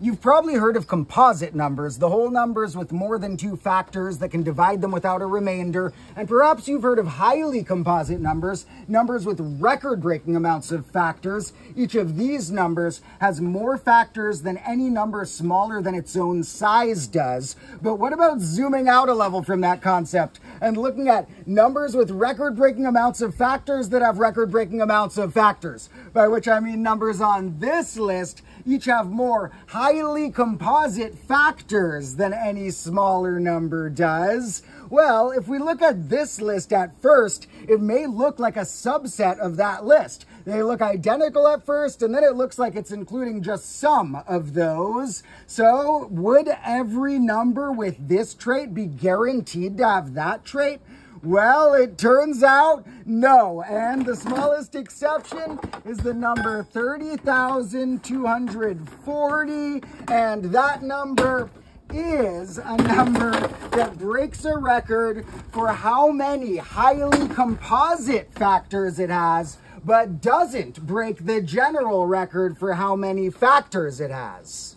You've probably heard of composite numbers, the whole numbers with more than two factors that can divide them without a remainder. And perhaps you've heard of highly composite numbers, numbers with record-breaking amounts of factors. Each of these numbers has more factors than any number smaller than its own size does. But what about zooming out a level from that concept and looking at numbers with record-breaking amounts of factors that have record-breaking amounts of factors? By which I mean numbers on this list each have more highly composite factors than any smaller number does. Well, if we look at this list at first, it may look like a subset of that list. They look identical at first, and then it looks like it's including just some of those. So would every number with this trait be guaranteed to have that trait? Well, it turns out no. And the smallest exception is the number 30,240. And that number is a number that breaks a record for how many highly composite factors it has, but doesn't break the general record for how many factors it has.